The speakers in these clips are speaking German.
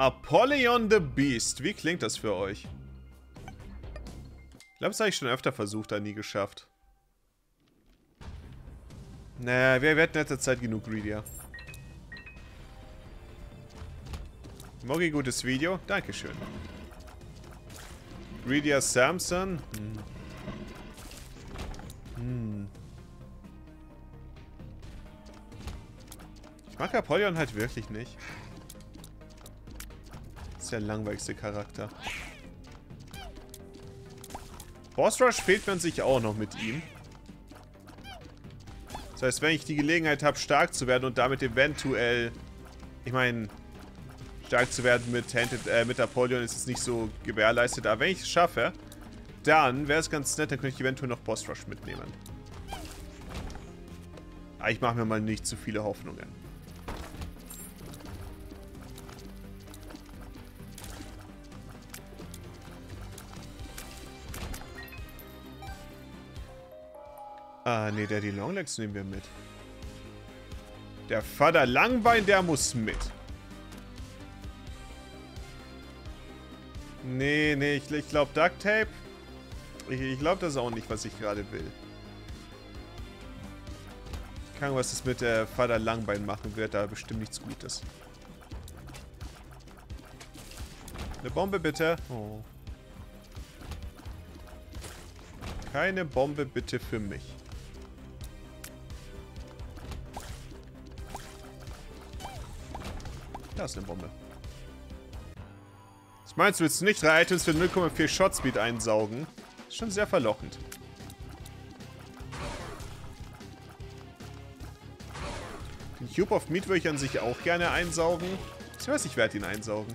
Apollyon the Beast. Wie klingt das für euch? Ich glaube, das habe ich schon öfter versucht, aber nie geschafft. Naja, wir werden in Zeit genug Greedier. Mogi, gutes Video. Dankeschön. Greedier Samson. Hm. Hm. Ich mag Apollyon halt wirklich nicht. Ist der langweiligste Charakter. Boss Rush fehlt man sich auch noch mit ihm. Das heißt, wenn ich die Gelegenheit habe, stark zu werden und damit eventuell... Ich meine, stark zu werden mit, Handed, äh, mit Apollyon ist es nicht so gewährleistet. Aber wenn ich es schaffe, dann wäre es ganz nett, dann könnte ich eventuell noch Boss Rush mitnehmen. Aber ich mache mir mal nicht zu viele Hoffnungen. Ah, nee, der die Longlegs nehmen wir mit. Der Vater Langbein, der muss mit. Nee, nee, ich, ich glaube Duct Tape. Ich, ich glaube das auch nicht, was ich gerade will. Ich kann was das mit der Vater Langbein machen wird, da bestimmt nichts Gutes. Eine Bombe bitte. Oh. Keine Bombe bitte für mich. Da ist eine Bombe. Was meinst du, willst du nicht drei Items für 0,4 Shotspeed einsaugen? Ist schon sehr verlockend. Den Cube of Meat würde ich an sich auch gerne einsaugen. Ich weiß, ich werde ihn einsaugen.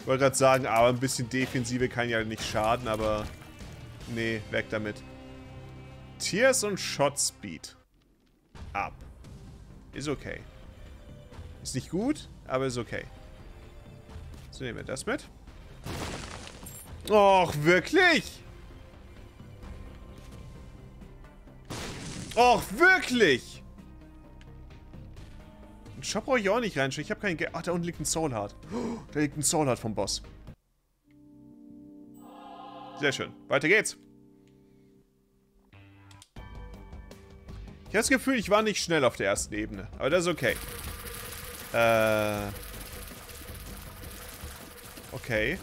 Ich wollte gerade sagen, aber ein bisschen Defensive kann ja nicht schaden, aber... Nee, weg damit. Tears und Shotspeed. Ab. Ist okay. Ist nicht gut, aber ist okay. So, nehmen wir das mit. Och, wirklich? Och, wirklich? Den Shop brauche ich auch nicht reinschauen. Ich habe kein Geld. Ach, da unten liegt ein Soul Heart. Oh, da liegt ein Soul Heart vom Boss. Sehr schön. Weiter geht's. Ich habe das Gefühl, ich war nicht schnell auf der ersten Ebene. Aber das ist okay. Äh. Okay.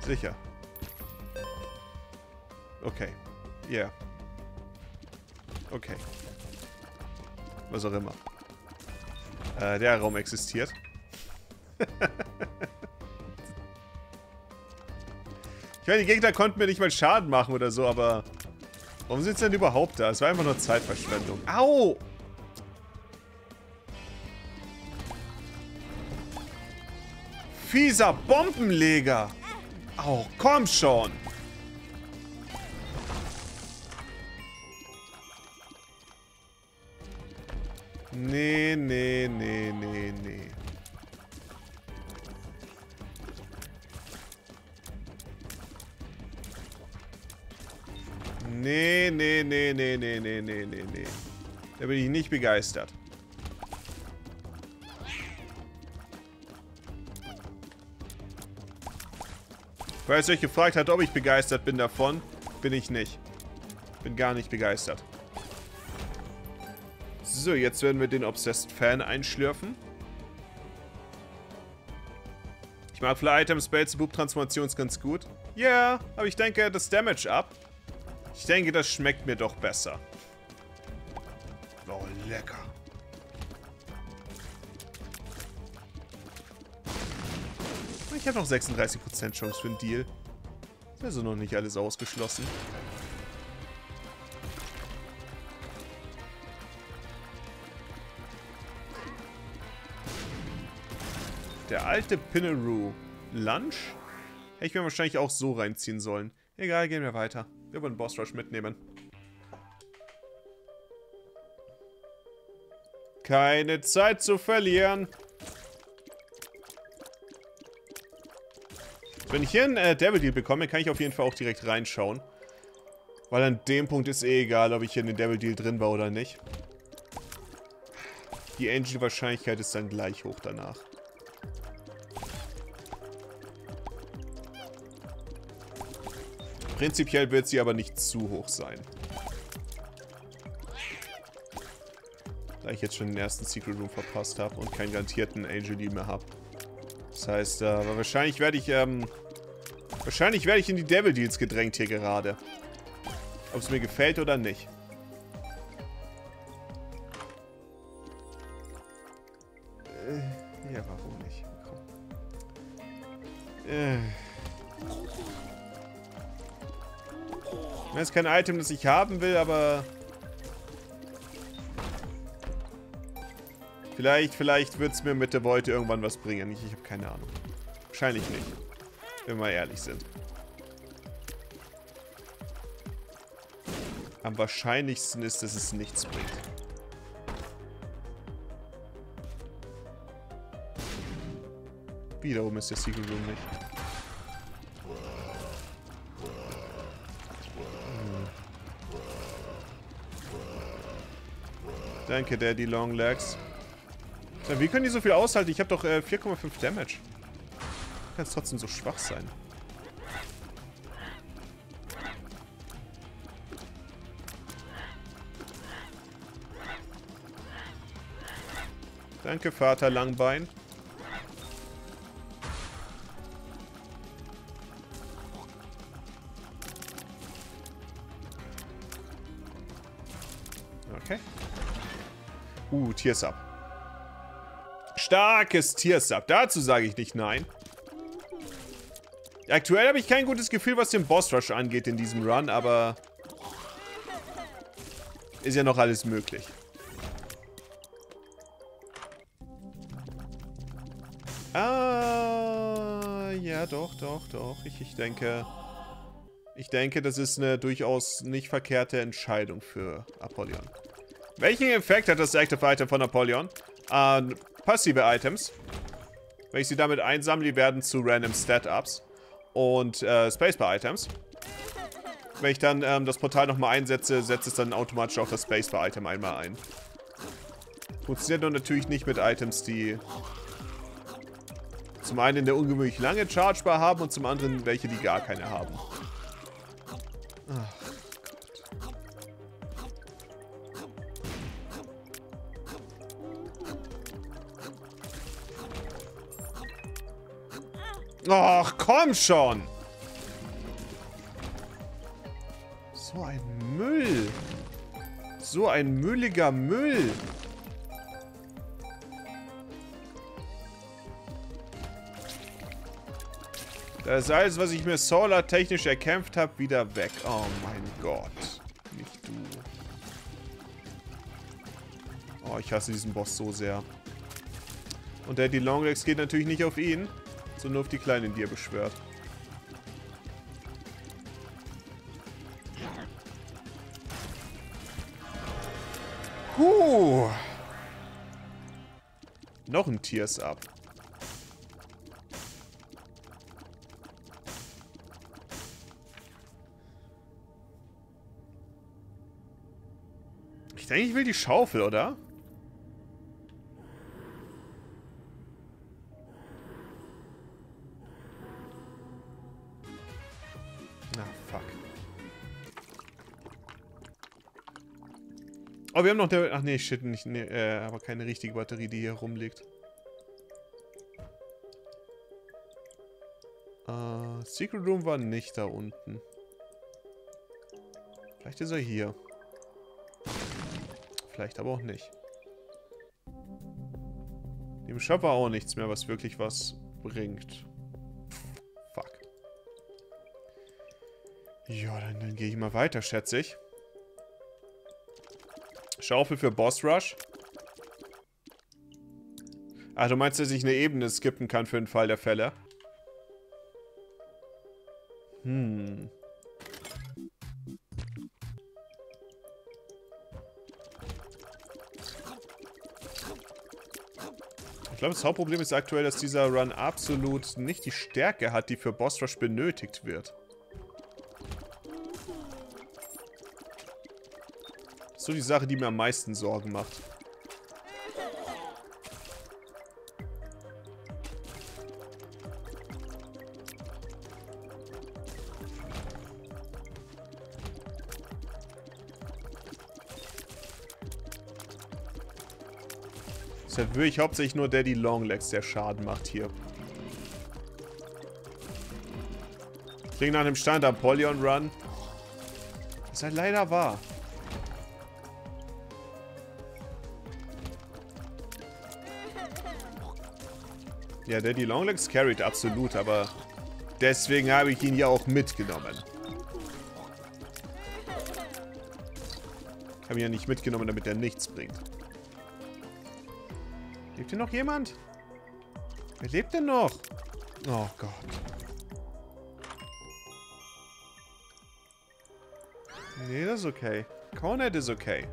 Sicher. Okay. Ja. Yeah. Okay. Was auch immer. Äh, der Raum existiert. ich meine, die Gegner konnten mir nicht mal Schaden machen oder so, aber... Warum sind sie denn überhaupt da? Es war einfach nur Zeitverschwendung. Au! Fieser Bombenleger. Oh, komm schon. Nee, nee, nee, nee, nee. Nee, nee, nee, nee, nee, nee, nee, nee, nee. Da bin ich nicht begeistert. Weil es euch gefragt hat, ob ich begeistert bin davon, bin ich nicht. Bin gar nicht begeistert. So, jetzt werden wir den Obsessed Fan einschlürfen. Ich mag Fly Items, Spells, Boob Transformations ganz gut. Ja, yeah, aber ich denke, das Damage ab. Ich denke, das schmeckt mir doch besser. Oh, lecker. Ich habe noch 36% Chance für einen Deal. Ist also noch nicht alles ausgeschlossen. Der alte Pinaroo. Lunch? Hätte ich mir wahrscheinlich auch so reinziehen sollen. Egal, gehen wir weiter. Wir wollen Boss Rush mitnehmen. Keine Zeit zu verlieren. Wenn ich hier einen äh, Devil Deal bekomme, kann ich auf jeden Fall auch direkt reinschauen. Weil an dem Punkt ist eh egal, ob ich hier in den Devil Deal drin war oder nicht. Die Angel-Wahrscheinlichkeit ist dann gleich hoch danach. Prinzipiell wird sie aber nicht zu hoch sein. Da ich jetzt schon den ersten Secret Room verpasst habe und keinen garantierten Angel Deal mehr habe. Das heißt, äh, wahrscheinlich werde ich, ähm, wahrscheinlich werde ich in die Devil Deals gedrängt hier gerade. Ob es mir gefällt oder nicht. Äh, ja, warum nicht? Komm. Äh. Das ist kein Item, das ich haben will, aber... Vielleicht, vielleicht wird es mir mit der Beute irgendwann was bringen. Ich, ich habe keine Ahnung. Wahrscheinlich nicht. Wenn wir ehrlich sind. Am wahrscheinlichsten ist, dass es nichts bringt. Wiederum ist der Secret Room nicht. Danke, Daddy Long Legs. Wie können die so viel aushalten? Ich habe doch äh, 4,5 Damage. Kann es trotzdem so schwach sein. Danke, Vater Langbein. Okay. Uh, Tears Up. Starkes Up. Dazu sage ich nicht nein. Aktuell habe ich kein gutes Gefühl, was den Boss Rush angeht in diesem Run, aber ist ja noch alles möglich. Ah, ja, doch, doch, doch. Ich, ich denke, ich denke, das ist eine durchaus nicht verkehrte Entscheidung für Apollyon. Welchen Effekt hat das Active Item von Apollyon? Uh, passive Items. Wenn ich sie damit einsammle, die werden zu Random Stat-Ups. Und äh, Spacebar-Items. Wenn ich dann ähm, das Portal nochmal einsetze, setzt es dann automatisch auch das Spacebar-Item einmal ein. Funktioniert nur natürlich nicht mit Items, die zum einen eine ungewöhnlich lange Chargebar haben und zum anderen welche, die gar keine haben. Ach. Ach, komm schon. So ein Müll. So ein mülliger Müll. Das ist alles, was ich mir Solar-technisch erkämpft habe, wieder weg. Oh mein Gott. Nicht du. Oh, ich hasse diesen Boss so sehr. Und der die Longlegs geht natürlich nicht auf ihn. So nur auf die Kleinen, die er beschwört. Huh. Noch ein Tears Up. Ich denke, ich will die Schaufel, oder? Oh, wir haben noch eine... Ach nee, shit, nicht, nee, äh, aber keine richtige Batterie, die hier rumliegt. Äh, Secret Room war nicht da unten. Vielleicht ist er hier. Vielleicht aber auch nicht. Dem Shop war auch nichts mehr, was wirklich was bringt. Fuck. Ja, dann, dann gehe ich mal weiter, schätze ich. Schaufel für Boss Rush. Ach, du meinst, dass ich eine Ebene skippen kann für den Fall der Fälle? Hm. Ich glaube, das Hauptproblem ist aktuell, dass dieser Run absolut nicht die Stärke hat, die für Boss Rush benötigt wird. so die Sache, die mir am meisten Sorgen macht. Deshalb würde ich hauptsächlich nur Daddy Longlegs, der Schaden macht hier. Klingt nach einem Stand Apollyon Run. Ist halt leider wahr. Ja, Daddy Longlegs carried absolut, aber deswegen habe ich ihn ja auch mitgenommen. Ich habe ihn ja nicht mitgenommen, damit er nichts bringt. Lebt hier noch jemand? Wer lebt denn noch? Oh Gott. Nee, das ist okay. Cornet ist okay.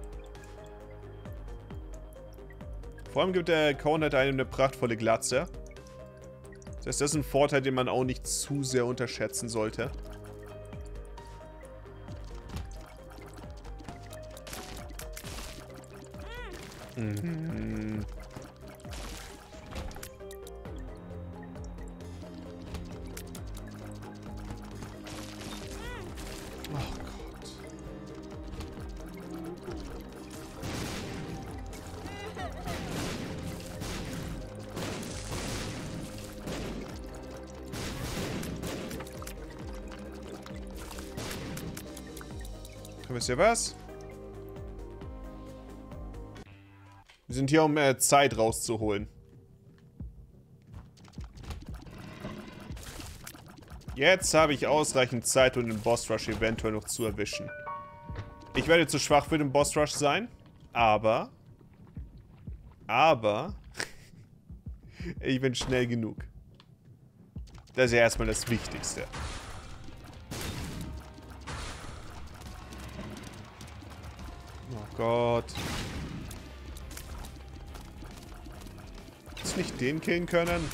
Vor allem gibt der Cornet einem eine prachtvolle Glatze. Das ist ein Vorteil, den man auch nicht zu sehr unterschätzen sollte. Ihr was? Wir sind hier, um äh, Zeit rauszuholen. Jetzt habe ich ausreichend Zeit, um den Boss Rush eventuell noch zu erwischen. Ich werde zu schwach für den Boss Rush sein, aber... Aber... ich bin schnell genug. Das ist ja erstmal das Wichtigste. Gott. nicht den killen können?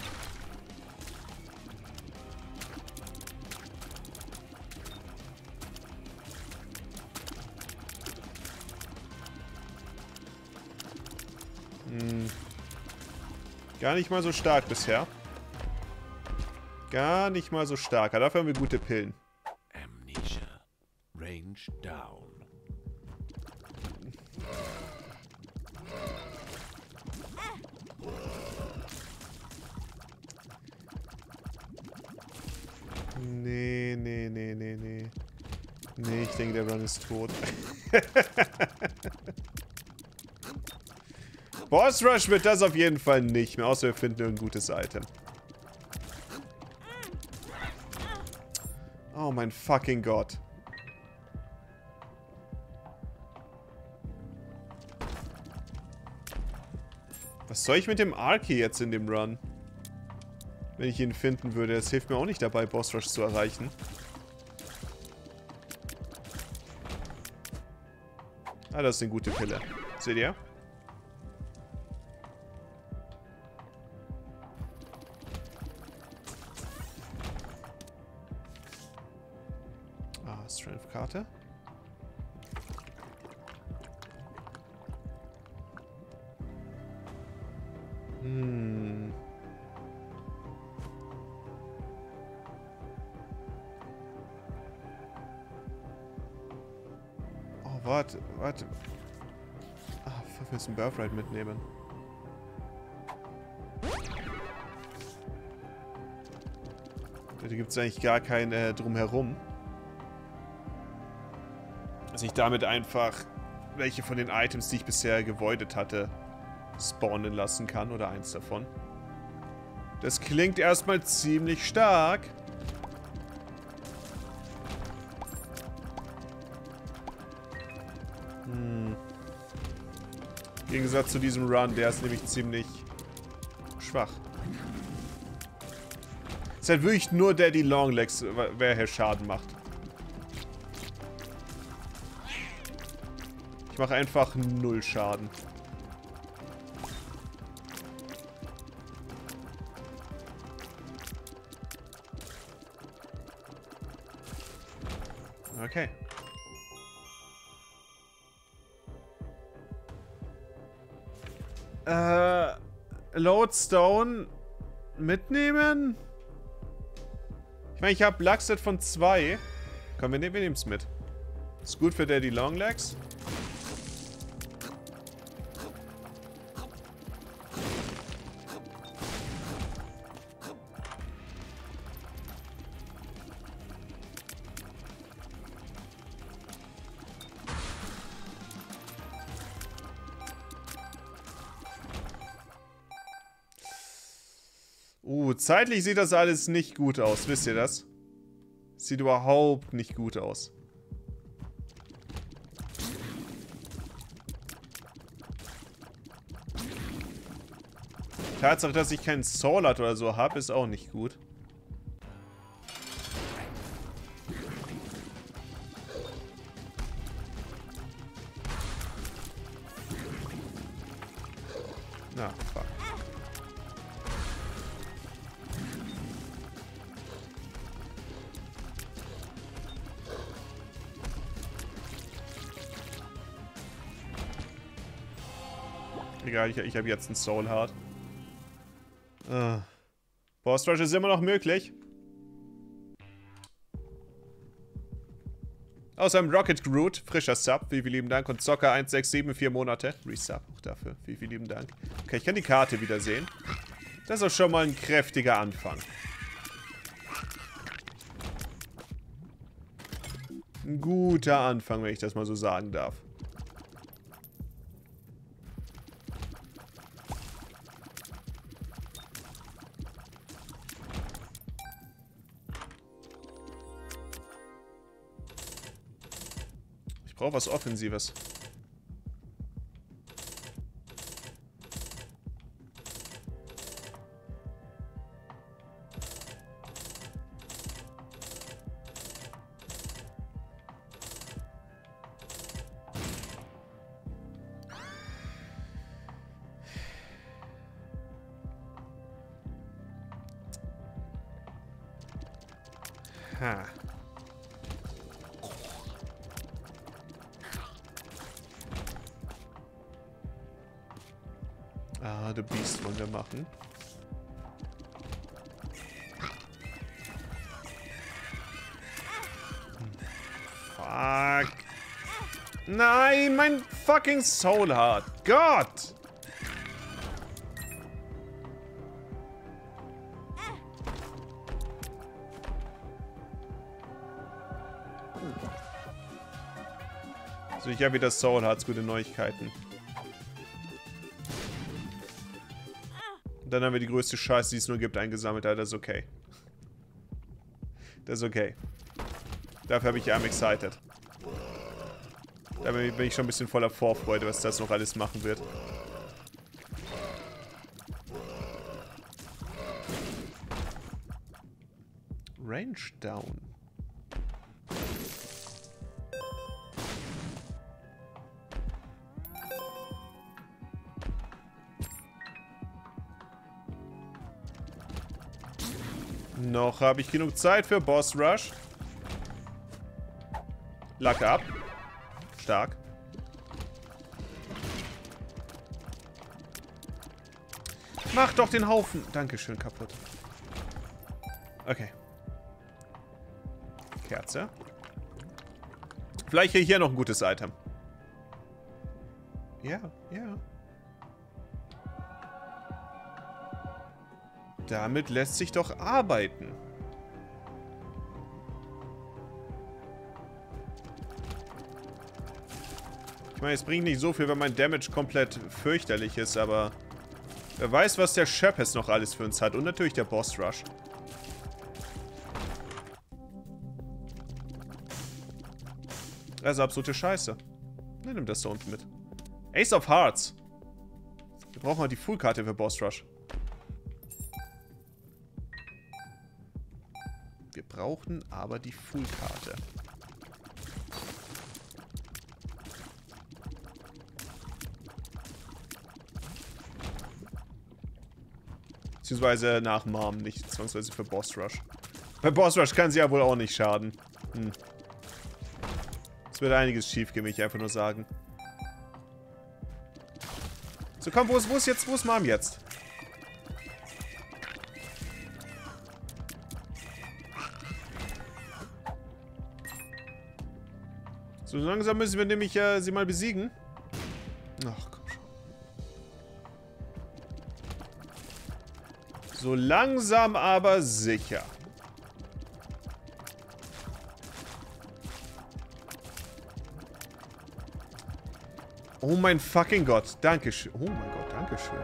Hm. Gar nicht mal so stark bisher. Gar nicht mal so stark. Aber dafür haben wir gute Pillen. Amnesia. Range down. Denke, der Run ist tot. Boss Rush wird das auf jeden Fall nicht mehr, außer wir finden ein gutes Item. Oh mein fucking Gott. Was soll ich mit dem Arky jetzt in dem Run? Wenn ich ihn finden würde. Es hilft mir auch nicht dabei, Boss Rush zu erreichen. Ah, das eine gute Pille. Seht ihr? Ah, Strength-Karte. Warte, warte. Ich will ein Birthright mitnehmen. Da gibt es eigentlich gar kein äh, Drumherum. Dass ich damit einfach welche von den Items, die ich bisher gewoidet hatte, spawnen lassen kann. Oder eins davon. Das klingt erstmal ziemlich stark. Gegensatz zu diesem Run, der ist nämlich ziemlich schwach. Ist halt wirklich nur Daddy Longlegs, wer hier Schaden macht. Ich mache einfach null Schaden. Lodestone mitnehmen? Ich meine, ich habe Luckset von 2. Komm, wir nehmen es mit. Ist gut für Daddy Longlegs. Uh, zeitlich sieht das alles nicht gut aus. Wisst ihr das? Sieht überhaupt nicht gut aus. Tatsache, dass ich keinen Soul oder so habe, ist auch nicht gut. Egal, ich, ich habe jetzt einen Soul Heart. Uh. Boss Rush ist immer noch möglich. Außerdem Rocket Groot, frischer Sub, wie vielen lieben Dank. Und Zocker 167, vier Monate. Resub auch dafür, wie vielen lieben Dank. Okay, ich kann die Karte wieder sehen. Das ist auch schon mal ein kräftiger Anfang. Ein guter Anfang, wenn ich das mal so sagen darf. Was Offensives. Ha. The Beast wollen wir machen. Fuck. Nein, mein fucking Soul Heart. Gott! So, ich habe wieder Soul Hearts, gute Neuigkeiten. Dann haben wir die größte Scheiße, die es nur gibt, eingesammelt. Alter, das ist okay. Das ist okay. Dafür habe ich ja am excited. Da bin ich schon ein bisschen voller Vorfreude, was das noch alles machen wird. Noch habe ich genug Zeit für Boss Rush. Luck ab. Stark. Mach doch den Haufen. Dankeschön, kaputt. Okay. Kerze. Vielleicht hier noch ein gutes Item. Ja, ja. Damit lässt sich doch arbeiten. Meine, es bringt nicht so viel, wenn mein Damage komplett fürchterlich ist, aber... Wer weiß, was der Shepes noch alles für uns hat. Und natürlich der Boss Rush. Also absolute Scheiße. Na, nimm das da unten mit. Ace of Hearts. Wir brauchen mal die Full-Karte für Boss Rush. Wir brauchen aber die Full-Karte. Beziehungsweise nach Mom, nicht zwangsweise für Boss Rush. Bei Boss Rush kann sie ja wohl auch nicht schaden. Hm. Es wird einiges schief gehen, ich einfach nur sagen. So, komm, wo ist, wo ist jetzt, wo ist Mom jetzt? So langsam müssen wir nämlich äh, sie mal besiegen. Ach, So langsam aber sicher. Oh mein fucking Gott. Dankeschön. Oh mein Gott, danke schön.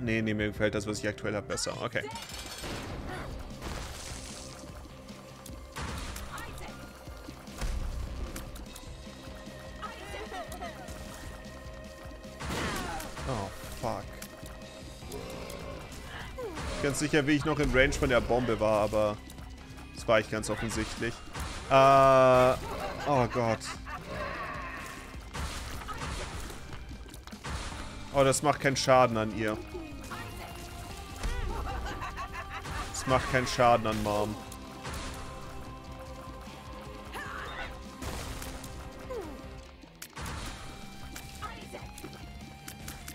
Nee, nee, mir gefällt das, was ich aktuell habe, besser. Okay. Sicher, wie ich noch in Range von der Bombe war, aber das war ich ganz offensichtlich. Äh, oh Gott. Oh, das macht keinen Schaden an ihr. Das macht keinen Schaden an Mom.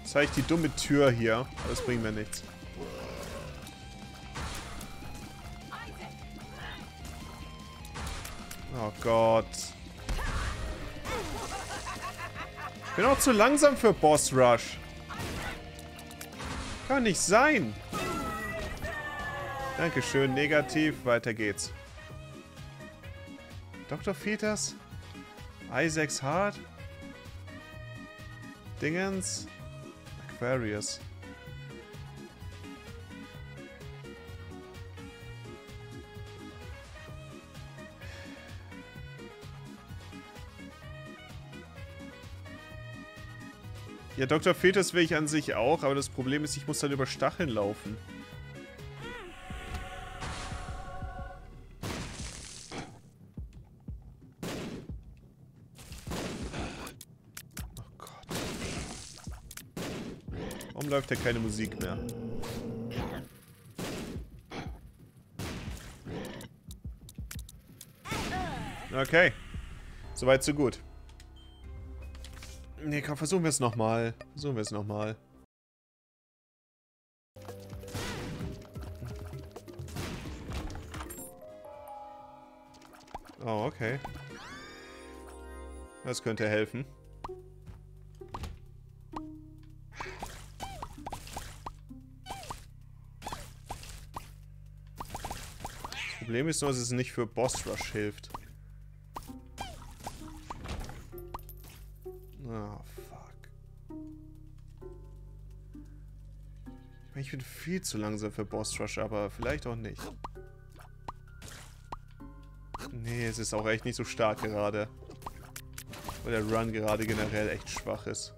Jetzt habe ich die dumme Tür hier. Aber das bringt mir nichts. Gott. Ich bin auch zu langsam für Boss Rush. Kann nicht sein. Dankeschön, negativ. Weiter geht's. Dr. Peters? Isaacs Hart? Dingens? Aquarius. Ja, Dr. Fetus will ich an sich auch, aber das Problem ist, ich muss dann über Stacheln laufen. Oh Gott. Warum läuft da keine Musik mehr? Okay. Soweit, so gut. Nee, komm, versuchen wir es nochmal. Versuchen wir es nochmal. Oh, okay. Das könnte helfen. Das Problem ist nur, dass es nicht für Boss Rush hilft. Bin viel zu langsam für Boss Rush, aber vielleicht auch nicht. Nee, es ist auch echt nicht so stark gerade. Weil der Run gerade generell echt schwach ist.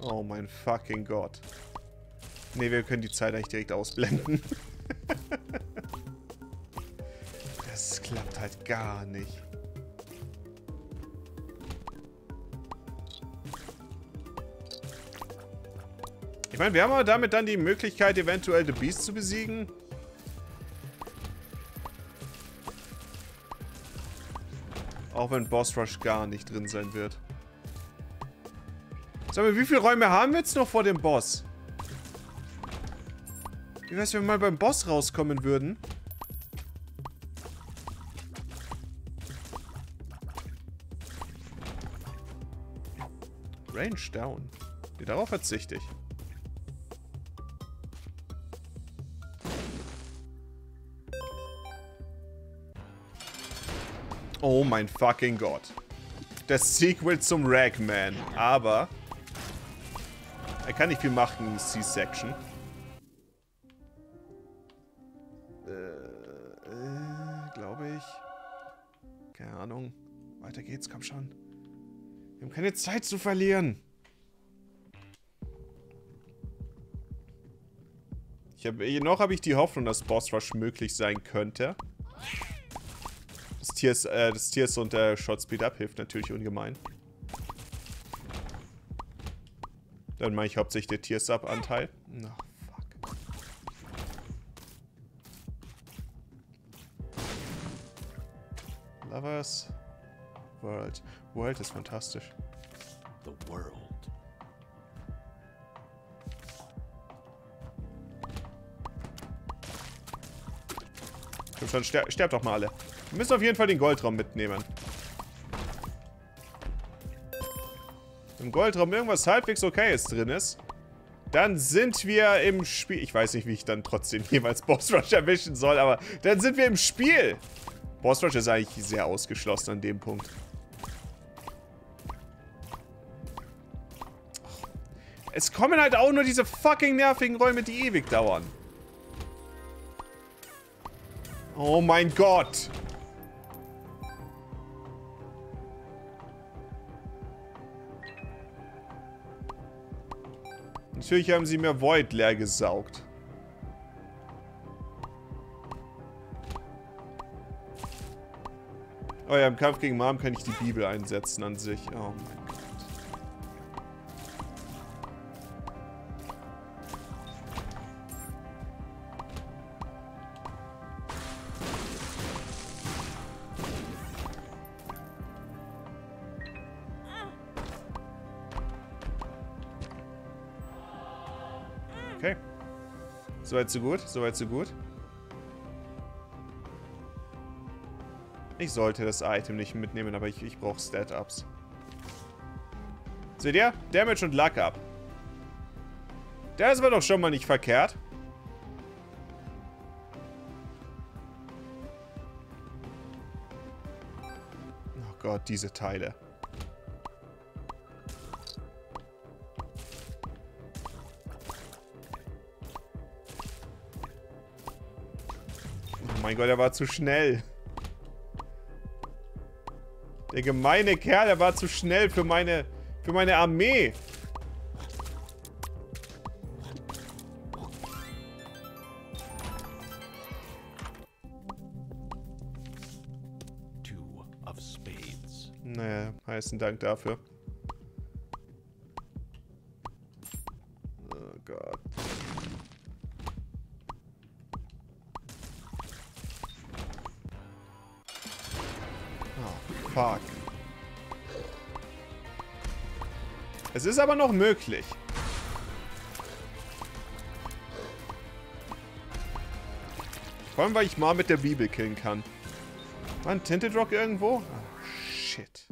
Oh mein fucking Gott. Nee, wir können die Zeit eigentlich direkt ausblenden. das klappt halt gar nicht. Ich meine, wir haben aber damit dann die Möglichkeit, eventuell The Beast zu besiegen. Auch wenn Boss Rush gar nicht drin sein wird. Sag mal, wie viele Räume haben wir jetzt noch vor dem Boss? Wie wär's, wenn wir mal beim Boss rauskommen würden? Range down. Nee, darauf verzichte ich. Oh mein fucking Gott. Das Sequel zum Ragman. Aber er kann nicht viel machen, C-Section. Äh, äh, glaube ich. Keine Ahnung. Weiter geht's, komm schon. Wir haben keine Zeit zu verlieren. Ich hab, noch habe ich die Hoffnung, dass Boss Rush möglich sein könnte. Das Tiers, äh, das Tiers und der Shot Speed Up hilft natürlich ungemein. Dann mache ich hauptsächlich der Tiers Up Anteil. Na, fuck. Lovers. World. World ist fantastisch. The World. Komm schon, ster sterbt doch mal alle. Wir müssen auf jeden Fall den Goldraum mitnehmen. Im Goldraum irgendwas halbwegs okayes drin ist, dann sind wir im Spiel. Ich weiß nicht, wie ich dann trotzdem jeweils Boss Rush erwischen soll, aber dann sind wir im Spiel. Boss Rush ist eigentlich sehr ausgeschlossen an dem Punkt. Es kommen halt auch nur diese fucking nervigen Räume, die ewig dauern. Oh mein Gott. Natürlich haben sie mir Void leer gesaugt. Oh ja, im Kampf gegen Mom kann ich die Bibel einsetzen an sich. Oh mein Soweit so gut, soweit so gut. Ich sollte das Item nicht mitnehmen, aber ich, ich brauche Stat-Ups. Seht ihr? Damage und Luck-Up. Das war doch schon mal nicht verkehrt. Oh Gott, diese Teile. Mein Gott, er war zu schnell. Der gemeine Kerl, der war zu schnell für meine, für meine Armee. Naja, heißen Dank dafür. Fuck. Es ist aber noch möglich. Vor allem, weil ich mal mit der Bibel killen kann. War ein Tinted Rock irgendwo? Oh, shit.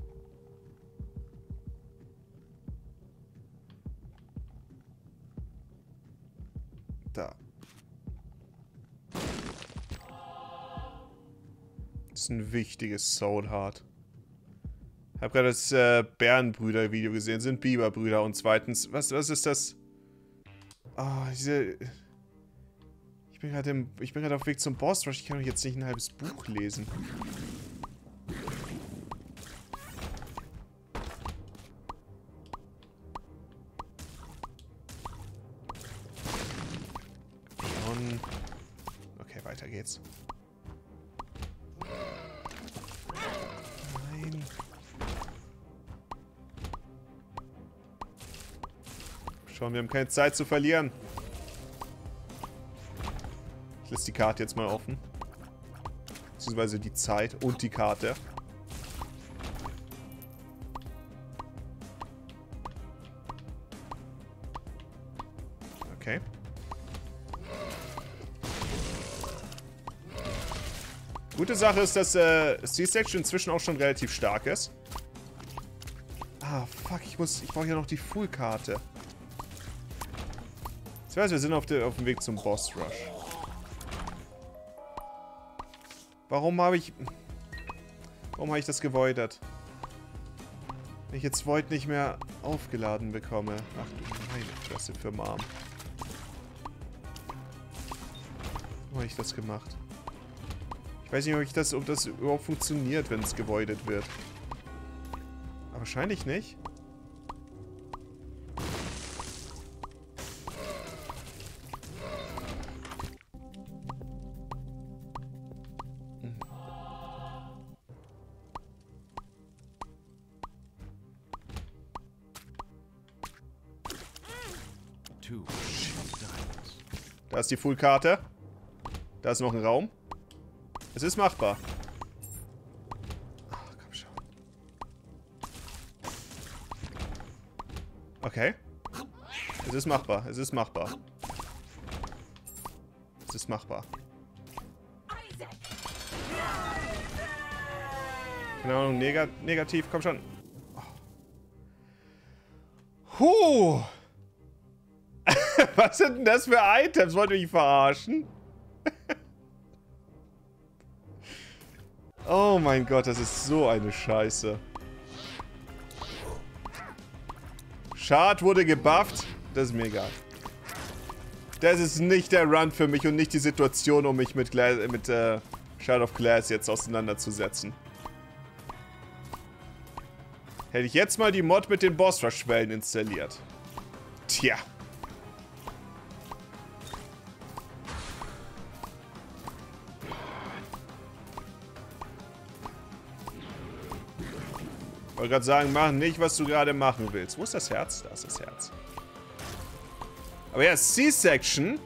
Da. Das ist ein wichtiges Soul Habe gerade das äh, Bärenbrüder-Video gesehen. Sind Biberbrüder. Und zweitens, was, was ist das? Ah, oh, diese... Ich bin gerade ich bin gerade auf dem Weg zum Boss Rush. Ich kann doch jetzt nicht ein halbes Buch lesen. Wir haben keine Zeit zu verlieren. Ich lasse die Karte jetzt mal offen. Beziehungsweise die Zeit und die Karte. Okay. Gute Sache ist, dass äh, C-Section inzwischen auch schon relativ stark ist. Ah, fuck, ich muss, ich brauche ja noch die Full-Karte. Ich weiß, wir sind auf, der, auf dem Weg zum Boss Rush. Warum habe ich... Warum habe ich das gewoidert? Wenn ich jetzt Void nicht mehr aufgeladen bekomme. Ach du meine Fresse für Mom. Warum habe ich das gemacht? Ich weiß nicht, ob, ich das, ob das überhaupt funktioniert, wenn es gewoidet wird. Aber wahrscheinlich nicht. Ist die Full-Karte. Da ist noch ein Raum. Es ist machbar. Ach, komm schon. Okay. Es ist machbar. Es ist machbar. Es ist machbar. Keine Ahnung, neg negativ, komm schon. Huh. Was sind denn das für Items? Wollt ihr mich verarschen? oh mein Gott, das ist so eine Scheiße. Schad wurde gebufft. Das ist mir egal. Das ist nicht der Run für mich und nicht die Situation, um mich mit, Gla mit äh, Shard of Glass jetzt auseinanderzusetzen. Hätte ich jetzt mal die Mod mit den Boss-Rush-Schwellen installiert. Tja. Wollte gerade sagen, mach nicht, was du gerade machen willst. Wo ist das Herz? Da ist das Herz. Aber ja, C-Section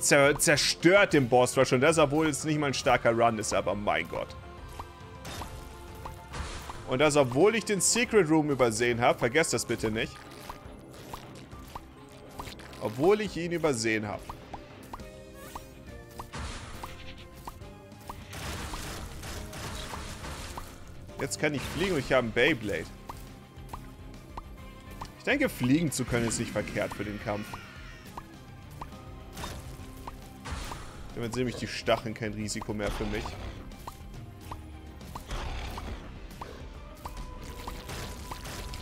zerstört den Boss Rush. Und das, obwohl es nicht mal ein starker Run ist, aber mein Gott. Und das, obwohl ich den Secret Room übersehen habe. Vergesst das bitte nicht. Obwohl ich ihn übersehen habe. Jetzt kann ich fliegen und ich habe einen Beyblade. Ich denke, fliegen zu können ist nicht verkehrt für den Kampf. Damit sind nämlich die Stacheln kein Risiko mehr für mich.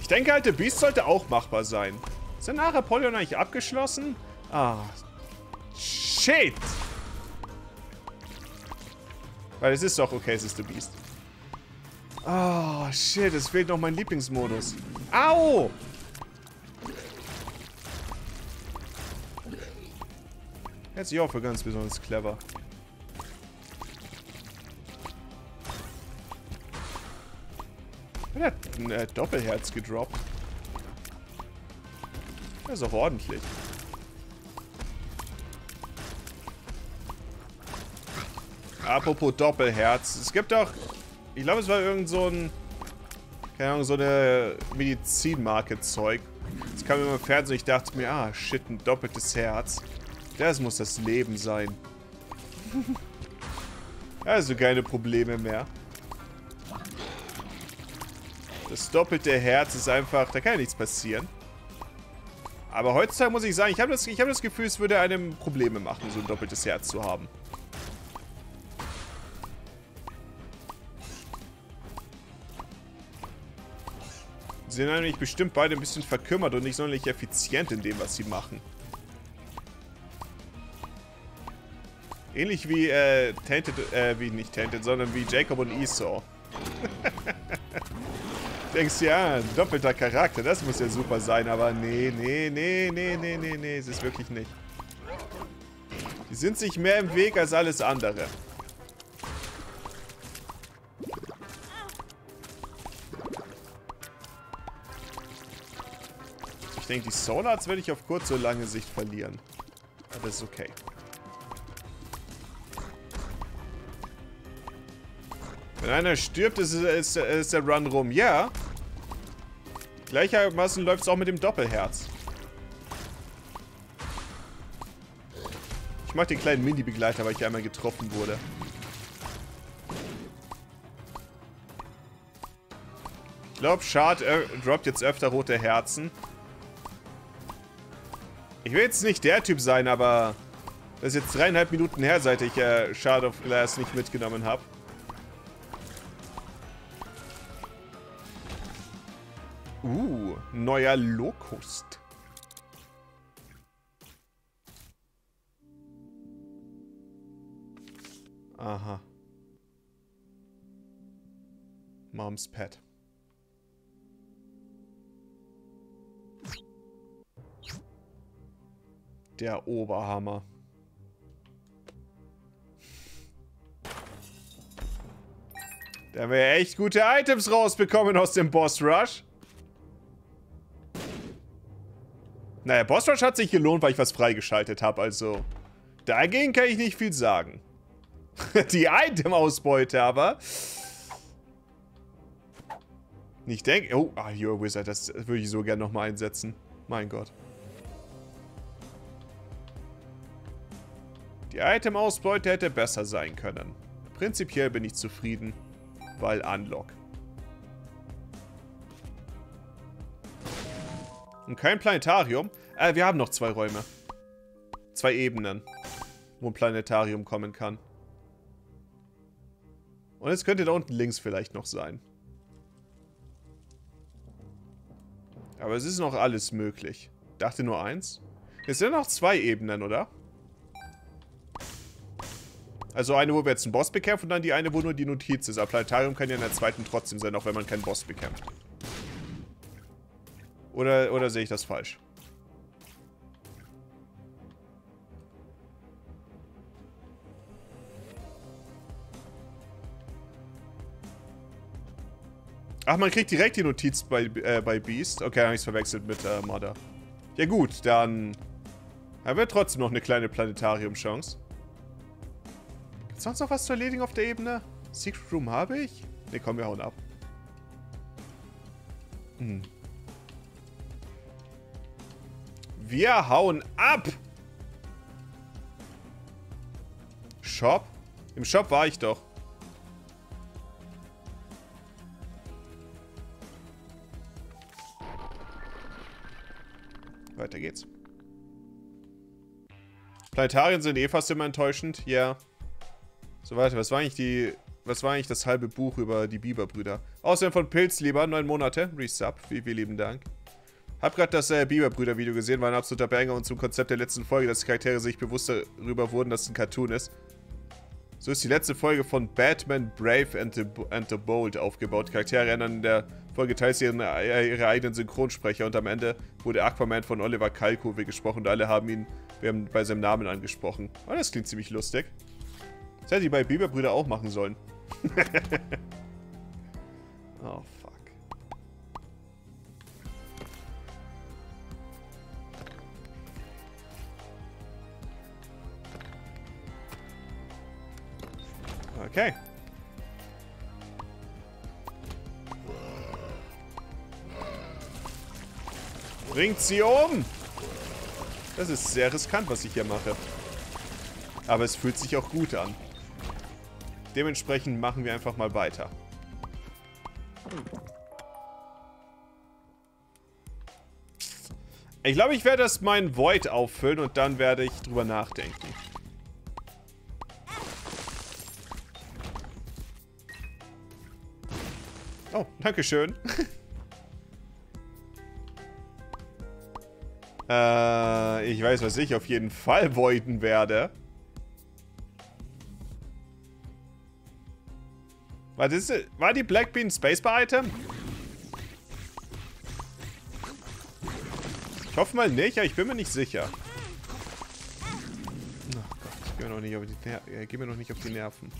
Ich denke halt, der Beast sollte auch machbar sein. Ist der nach Apollyon eigentlich abgeschlossen? Ah. Shit! Weil es ist doch okay, es ist der Beast. Oh, shit, es fehlt noch mein Lieblingsmodus. Au! Hätte sich auch für ganz besonders clever. Er hat ein äh, Doppelherz gedroppt. Das ist auch ordentlich. Apropos Doppelherz. Es gibt auch ich glaube, es war irgend so ein... Keine Ahnung, so eine Medizinmarke-Zeug. Das kam immer im Fernsehen und ich dachte mir, ah, shit, ein doppeltes Herz. Das muss das Leben sein. also keine Probleme mehr. Das doppelte Herz ist einfach... Da kann ja nichts passieren. Aber heutzutage muss ich sagen, ich habe das, hab das Gefühl, es würde einem Probleme machen, so ein doppeltes Herz zu haben. Sind nämlich bestimmt beide ein bisschen verkümmert und nicht sonderlich effizient in dem, was sie machen. Ähnlich wie, äh, Tainted, äh, wie nicht Tainted, sondern wie Jacob und Esau. Denkst ja, doppelter Charakter, das muss ja super sein, aber nee, nee, nee, nee, nee, nee, nee, es ist wirklich nicht. Die sind sich mehr im Weg als alles andere. Denke, die Soul Arts werde ich auf kurze und lange Sicht verlieren. Aber das ist okay. Wenn einer stirbt, ist, ist, ist der Run rum. Ja. Gleichermaßen läuft es auch mit dem Doppelherz. Ich mag den kleinen Mini-Begleiter, weil ich einmal getroffen wurde. Ich glaube, Shard äh, droppt jetzt öfter rote Herzen. Ich will jetzt nicht der Typ sein, aber das ist jetzt dreieinhalb Minuten her, seit ich äh, Shard of Glass nicht mitgenommen habe. Uh, neuer Locust. Aha. Mom's Pet. Der Oberhammer. Da haben wir echt gute Items rausbekommen aus dem Boss Rush. Naja, Boss Rush hat sich gelohnt, weil ich was freigeschaltet habe, also... Dagegen kann ich nicht viel sagen. Die Item-Ausbeute aber... Nicht denken... Oh, ah, You're a Wizard, das würde ich so gerne nochmal einsetzen. Mein Gott. Die Item-Ausbeute hätte besser sein können. Prinzipiell bin ich zufrieden, weil Unlock. Und kein Planetarium. Äh, wir haben noch zwei Räume. Zwei Ebenen, wo ein Planetarium kommen kann. Und es könnte da unten links vielleicht noch sein. Aber es ist noch alles möglich. Dachte nur eins. Es sind noch zwei Ebenen, oder? Also eine, wo wir jetzt einen Boss bekämpfen und dann die eine, wo nur die Notiz ist. Aber Planetarium kann ja in der zweiten trotzdem sein, auch wenn man keinen Boss bekämpft. Oder, oder sehe ich das falsch? Ach, man kriegt direkt die Notiz bei, äh, bei Beast. Okay, dann habe ich es verwechselt mit äh, Mother. Ja gut, dann haben wir trotzdem noch eine kleine Planetarium-Chance. Sonst noch was zu erledigen auf der Ebene? Secret Room habe ich? Ne, komm, wir hauen ab. Hm. Wir hauen ab! Shop? Im Shop war ich doch. Weiter geht's. Planetarien sind eh fast immer enttäuschend. Ja. Yeah. So, warte, was war eigentlich die... Was war eigentlich das halbe Buch über die Biberbrüder? Außerdem von Pilz lieber, neun Monate. Resub, vielen, vielen lieben Dank. Hab gerade das äh, Biberbrüder-Video gesehen, war ein absoluter Banger und zum Konzept der letzten Folge, dass die Charaktere sich bewusst darüber wurden, dass es ein Cartoon ist. So ist die letzte Folge von Batman Brave and the, and the Bold aufgebaut. Charaktere erinnern in der Folge teils ihren, äh, ihre eigenen Synchronsprecher und am Ende wurde Aquaman von Oliver Kalkofe gesprochen und alle haben ihn bei seinem Namen angesprochen. Oh, das klingt ziemlich lustig. Das hätte ich bei Biberbrüder auch machen sollen. oh, Okay. Bringt sie um! Das ist sehr riskant, was ich hier mache. Aber es fühlt sich auch gut an. Dementsprechend machen wir einfach mal weiter. Ich glaube, ich werde das mein Void auffüllen und dann werde ich drüber nachdenken. Oh, danke schön. äh, ich weiß, was ich auf jeden Fall voiden werde. Was ist War die Blackbean Spacebar Item? Ich hoffe mal nicht, aber ich bin mir nicht sicher. Oh Gott, ich gehe mir noch nicht auf die, äh, geh mir noch nicht auf die Nerven.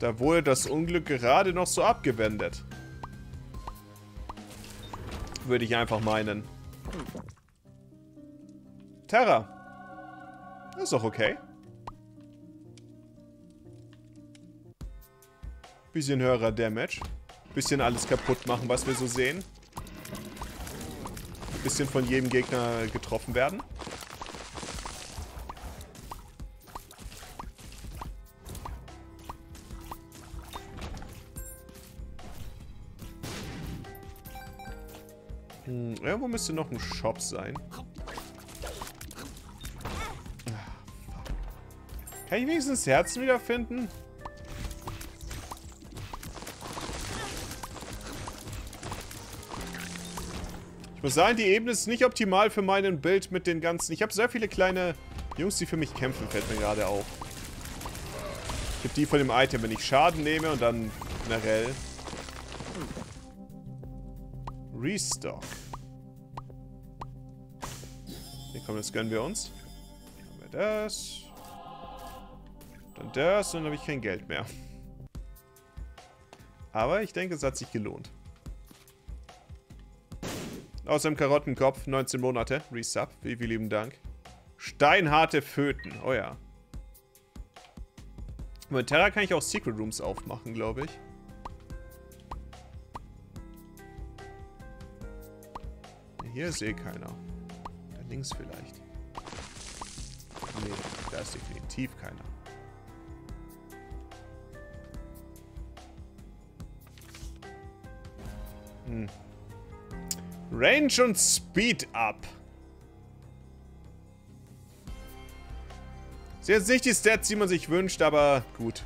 Da wurde das Unglück gerade noch so abgewendet. Würde ich einfach meinen. Terra. ist doch okay. Bisschen höherer Damage. Bisschen alles kaputt machen, was wir so sehen. Bisschen von jedem Gegner getroffen werden. Irgendwo müsste noch ein Shop sein. Kann ich wenigstens Herzen wiederfinden? Ich muss sagen, die Ebene ist nicht optimal für meinen Bild mit den ganzen... Ich habe sehr viele kleine Jungs, die für mich kämpfen, fällt mir gerade auf. Ich habe die von dem Item, wenn ich Schaden nehme und dann generell... Restock. Komm, das gönnen wir uns. Dann haben wir das. Dann das und dann habe ich kein Geld mehr. Aber ich denke, es hat sich gelohnt. Außerdem Karottenkopf, 19 Monate. Resub, wie vielen lieben Dank. Steinharte Föten, oh ja. Mit Terra kann ich auch Secret Rooms aufmachen, glaube ich. Hier ist eh keiner. Links vielleicht. Nee, da ist definitiv keiner. Hm. Range und Speed up. Ist jetzt nicht die Stats, die man sich wünscht, aber gut.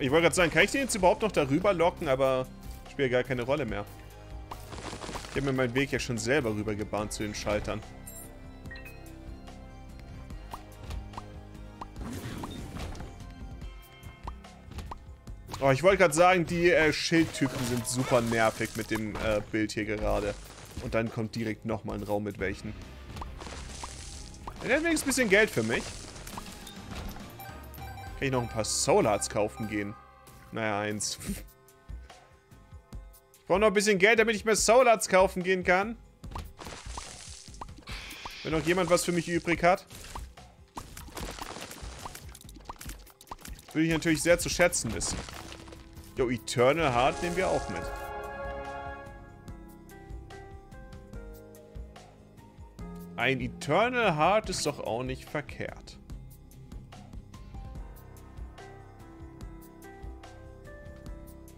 Ich wollte gerade sagen, kann ich den jetzt überhaupt noch darüber locken, aber spielt gar keine Rolle mehr. Ich habe mir meinen Weg ja schon selber rüber gebahnt zu den Schaltern. Oh, ich wollte gerade sagen, die äh, Schildtypen sind super nervig mit dem äh, Bild hier gerade. Und dann kommt direkt nochmal ein Raum mit welchen. Der hat wenigstens ein bisschen Geld für mich. Kann ich noch ein paar Soul Hearts kaufen gehen? Naja, eins. Ich brauche noch ein bisschen Geld, damit ich mir Soul Hearts kaufen gehen kann. Wenn noch jemand was für mich übrig hat. Würde ich natürlich sehr zu schätzen wissen. Jo, Eternal Heart nehmen wir auch mit. Ein Eternal Heart ist doch auch nicht verkehrt.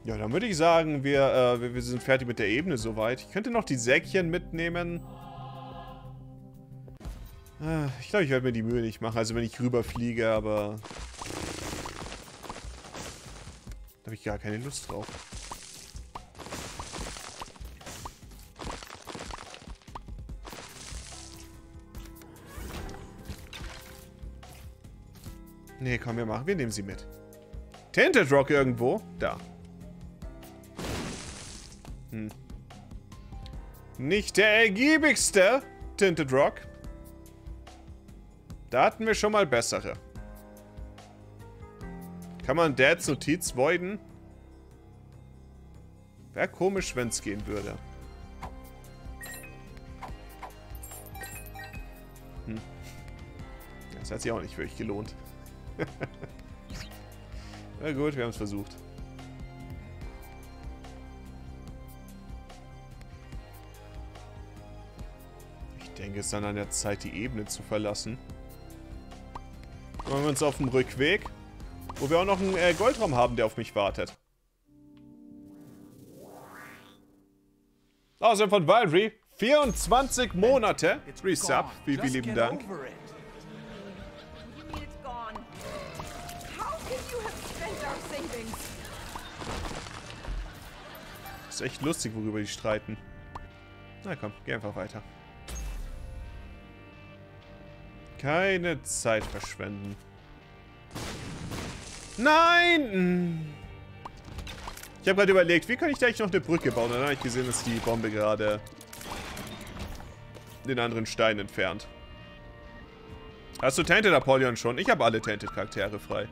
Ja, dann würde ich sagen, wir, äh, wir sind fertig mit der Ebene soweit. Ich könnte noch die Säckchen mitnehmen. Äh, ich glaube, ich werde mir die Mühe nicht machen. Also wenn ich rüberfliege, aber... Da habe ich gar keine Lust drauf. Nee, komm, wir machen. Wir nehmen sie mit. Tinted Rock irgendwo? Da. Hm. Nicht der ergiebigste Tinted Rock. Da hatten wir schon mal bessere. Kann man Dads Notiz voiden? Wäre komisch, wenn es gehen würde. Hm. Das hat sich auch nicht wirklich gelohnt. Na gut, wir haben es versucht. Denke, es ist dann an der Zeit, die Ebene zu verlassen. Machen wir uns auf dem Rückweg, wo wir auch noch einen äh, Goldraum haben, der auf mich wartet. Außerdem von Valry, 24 Monate. Resub, vielen, vielen lieben Dank. ist echt lustig, worüber die streiten. Na komm, geh einfach weiter. Keine Zeit verschwenden. Nein! Ich habe gerade überlegt, wie kann ich da eigentlich noch eine Brücke bauen? Dann habe ich gesehen, dass die Bombe gerade den anderen Stein entfernt. Hast du Tainted Apollyon schon? Ich habe alle Tainted Charaktere frei.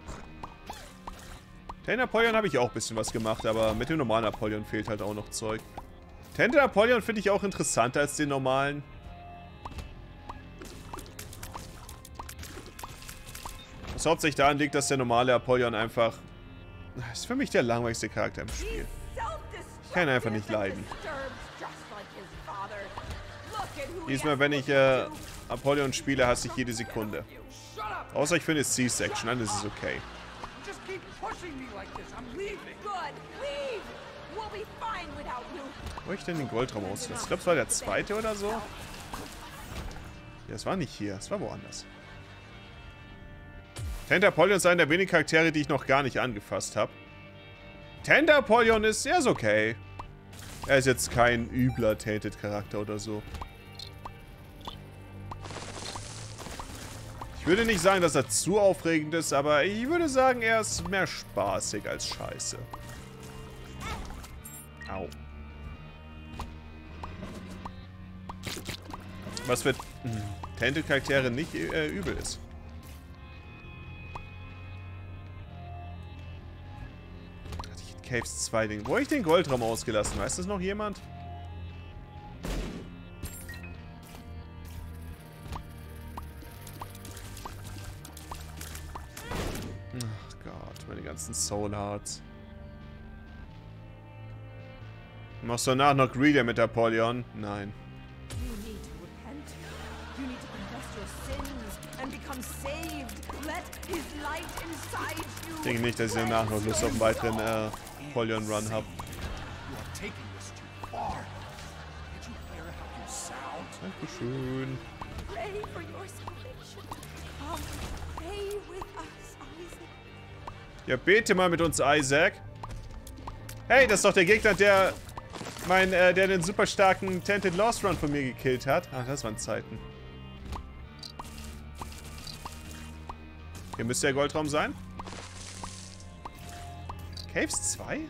Tainted Apollyon habe ich auch ein bisschen was gemacht, aber mit dem normalen Apollyon fehlt halt auch noch Zeug. Tainted Apollyon finde ich auch interessanter als den normalen. Was hauptsächlich daran liegt, dass der normale Apollyon einfach... Das ist für mich der langweiligste Charakter im Spiel. Ich kann ihn einfach nicht leiden. Diesmal, wenn ich äh, Apollyon spiele, hasse ich jede Sekunde. Außer ich finde C-Section, dann ist es okay. Wo ich denn den Goldraum auslasse? Ich glaube, es war der zweite oder so. Ja, es war nicht hier, es war woanders. Tenta Apollyon ist einer der wenigen Charaktere, die ich noch gar nicht angefasst habe. Tenta Apollyon ist, er ist okay. Er ist jetzt kein übler Tainted-Charakter oder so. Ich würde nicht sagen, dass er zu aufregend ist, aber ich würde sagen, er ist mehr spaßig als scheiße. Au. Was für hm, Tainted-Charaktere nicht äh, übel ist. Caves 2 Ding. Wo habe ich den Goldraum ausgelassen? Weiß das noch jemand? Ach Gott, meine ganzen Soul Hearts. Machst du danach noch Greedier mit Apollyon? Nein. Ich denke nicht, dass ich danach noch Lust auf einen weiteren äh, Napoleon Run habe. Dankeschön. Ja, bete mal mit uns, Isaac. Hey, das ist doch der Gegner, der mein, äh, der den super starken Tented Lost Run von mir gekillt hat. Ach, das waren Zeiten. Hier müsste der Goldraum sein. Caves 2?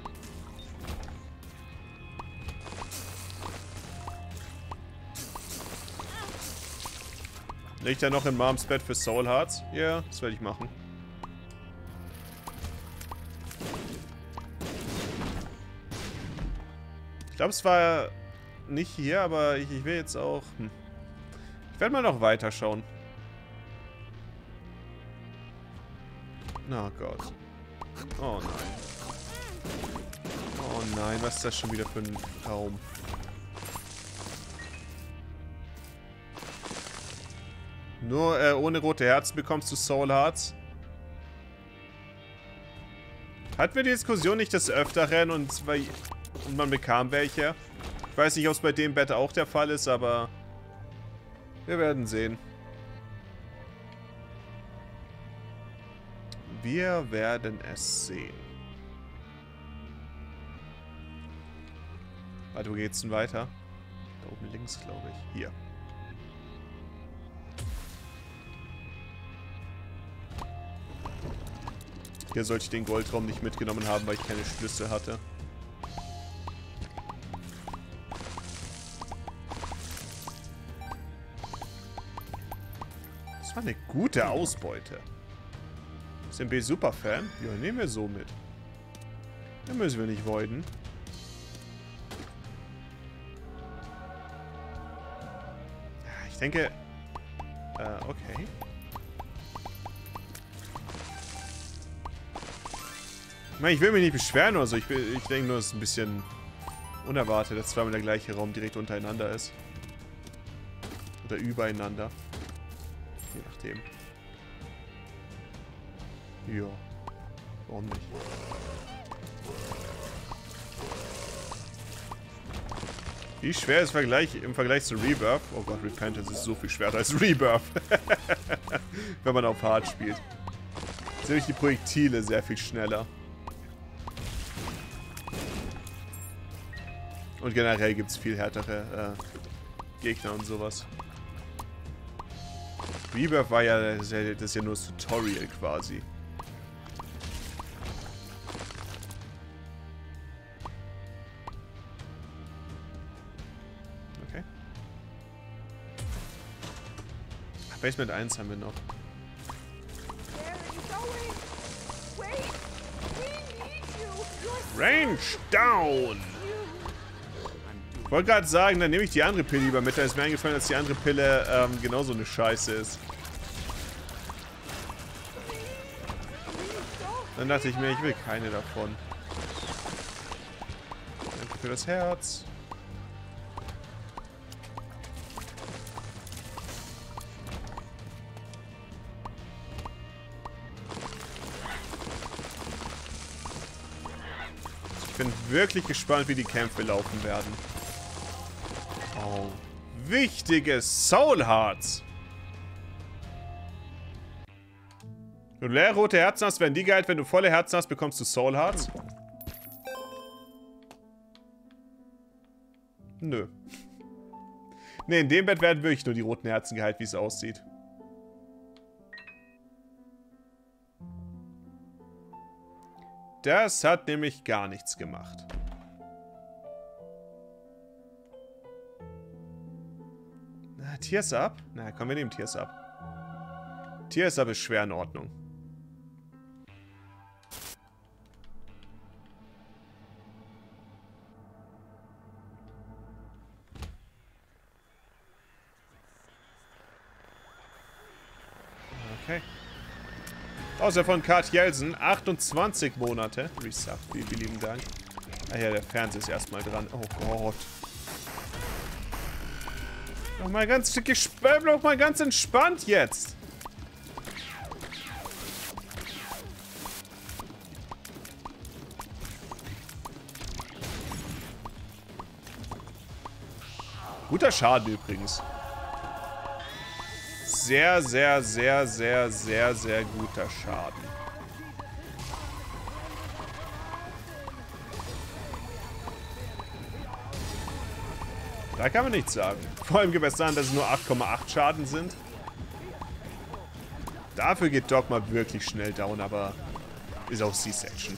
Liegt er noch in Moms Bett für Soul Hearts? Ja, das werde ich machen. Ich glaube, es war nicht hier, aber ich, ich will jetzt auch... Hm. Ich werde mal noch weiter schauen. Oh Gott. Oh nein. Nein, was ist das schon wieder für ein Raum? Nur äh, ohne rote Herzen bekommst du Soul Hearts. Hatten wir die Diskussion nicht des Öfteren und, und man bekam welche? Ich weiß nicht, ob es bei dem Bett auch der Fall ist, aber wir werden sehen. Wir werden es sehen. Warte, wo geht's denn weiter? Da oben links, glaube ich. Hier. Hier sollte ich den Goldraum nicht mitgenommen haben, weil ich keine Schlüssel hatte. Das war eine gute Ausbeute. Sind wir Superfan? Ja, nehmen wir so mit. Dann müssen wir nicht voiden. Ich denke... Äh, okay. Ich meine, ich will mich nicht beschweren oder so. Ich, ich denke nur, es ist ein bisschen unerwartet, dass zweimal der gleiche Raum direkt untereinander ist. Oder übereinander. Je nachdem. Ja. Warum nicht? Wie schwer ist Vergleich, im Vergleich zu Rebirth? Oh Gott, Repentance ist so viel schwerer als Rebirth. Wenn man auf Hard spielt. Sind nämlich die Projektile sehr viel schneller. Und generell gibt es viel härtere äh, Gegner und sowas. Rebirth war ja das, ist ja nur das Tutorial quasi. Basement 1 haben wir noch. Range down! Ich wollte gerade sagen, dann nehme ich die andere Pille lieber mit. Da ist mir eingefallen, dass die andere Pille ähm, genauso eine Scheiße ist. Dann dachte ich mir, ich will keine davon. Danke für das Herz. Wirklich gespannt, wie die Kämpfe laufen werden. Oh. Wichtige Soul Hearts. Wenn du leere rote Herzen hast, werden die geheilt. Wenn du volle Herzen hast, bekommst du Soul Hearts. Nö. Ne, in dem Bett werden wirklich nur die roten Herzen geheilt, wie es aussieht. Das hat nämlich gar nichts gemacht. Na, Tears Up? Na, komm, wir nehmen Tears Up. Tears Up ist schwer in Ordnung. Außer von Kart Jelsen, 28 Monate. Resub, vielen, lieben Dank. Ah ja, der Fernseher ist erstmal dran. Oh Gott. Noch mal ganz, noch mal ganz entspannt jetzt. Guter Schaden übrigens. Sehr, sehr, sehr, sehr, sehr, sehr guter Schaden. Da kann man nichts sagen. Vor allem gibt es an, dass es nur 8,8 Schaden sind. Dafür geht Dogma wirklich schnell down, aber ist auch C-Section.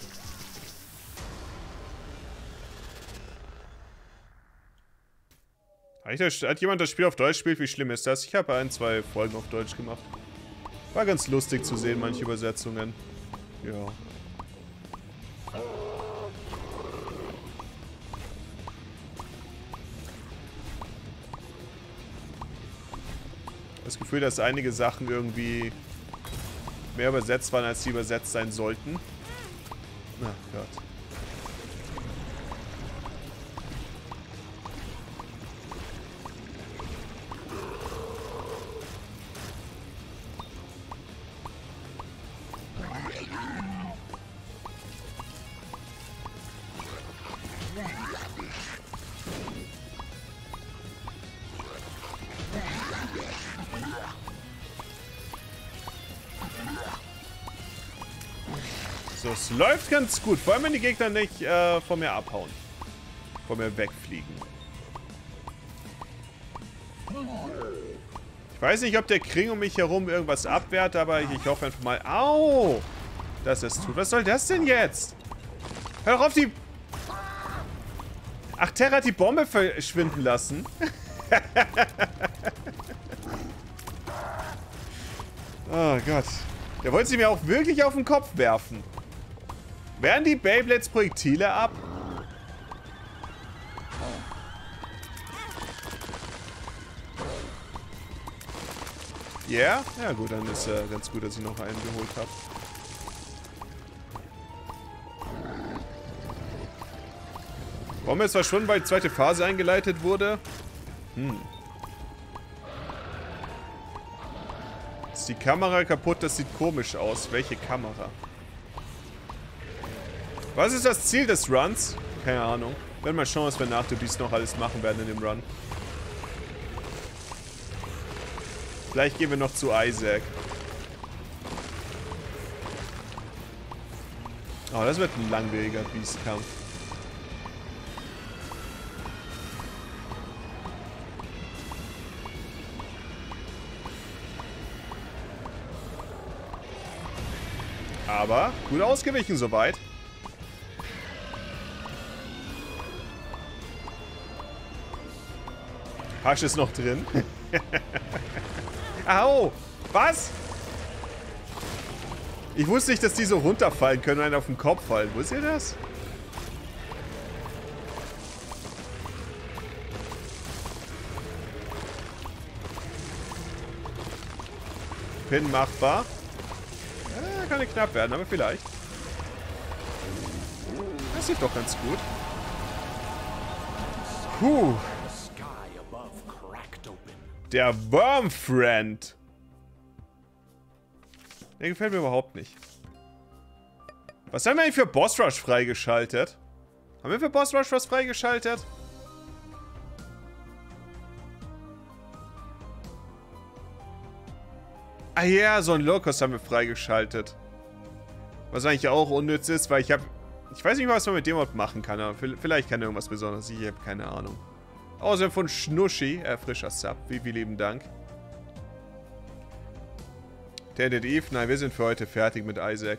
Hat jemand das Spiel auf Deutsch gespielt? Wie schlimm ist das? Ich habe ein, zwei Folgen auf Deutsch gemacht. War ganz lustig zu sehen, manche Übersetzungen. Ja. Das Gefühl, dass einige Sachen irgendwie mehr übersetzt waren, als sie übersetzt sein sollten. Ach Gott. Es läuft ganz gut. Vor allem, wenn die Gegner nicht äh, von mir abhauen. Von mir wegfliegen. Ich weiß nicht, ob der Kring um mich herum irgendwas abwehrt, aber ich, ich hoffe einfach mal... Au! Dass es tut. Was soll das denn jetzt? Hör doch auf, die... Ach, Terra hat die Bombe verschwinden lassen. oh Gott. Der wollte sie mir auch wirklich auf den Kopf werfen. Werden die Beyblades Projektile ab? Ja? Yeah? Ja gut, dann ist äh, ganz gut, dass ich noch einen geholt habe. Warum ist verschwunden, weil die zweite Phase eingeleitet wurde? Hm. Ist die Kamera kaputt? Das sieht komisch aus. Welche Kamera? Was ist das Ziel des Runs? Keine Ahnung. Werden mal schauen, was wir nach dies noch alles machen werden in dem Run. Vielleicht gehen wir noch zu Isaac. Oh, das wird ein langwieriger Beastkampf. Aber gut ausgewichen soweit. Hasch ist noch drin. Au! Was? Ich wusste nicht, dass die so runterfallen können und einen auf den Kopf fallen. Wusst ihr das? Pin machbar. Ja, kann nicht knapp werden, aber vielleicht. Das sieht doch ganz gut. Puh. Der Wormfriend. Der gefällt mir überhaupt nicht. Was haben wir eigentlich für Boss Rush freigeschaltet? Haben wir für Boss Rush was freigeschaltet? Ah ja, so ein Locust haben wir freigeschaltet. Was eigentlich auch unnütz ist, weil ich habe... Ich weiß nicht mal, was man mit dem Mod machen kann, aber vielleicht kann irgendwas Besonderes. Ich habe keine Ahnung. Außerdem von Schnuschi, äh, frischer Sub. Wie, wie lieben Dank. Tended Eve, nein, wir sind für heute fertig mit Isaac.